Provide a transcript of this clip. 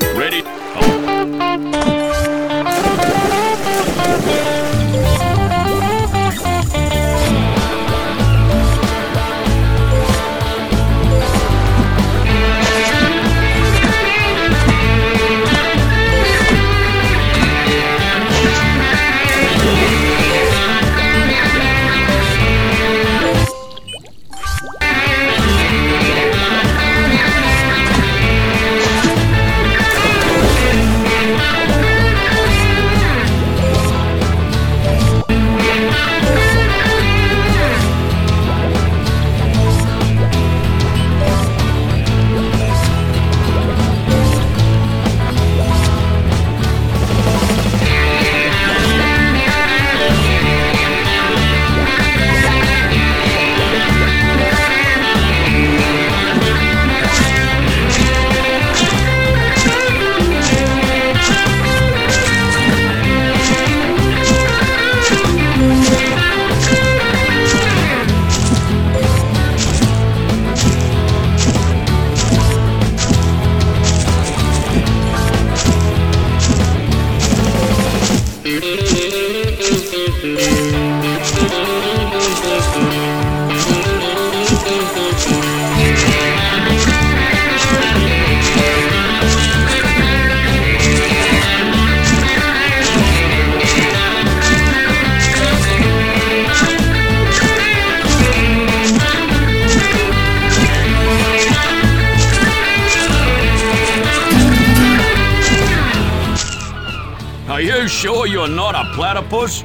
Ready? Oh. you. Are you sure you're not a platypus?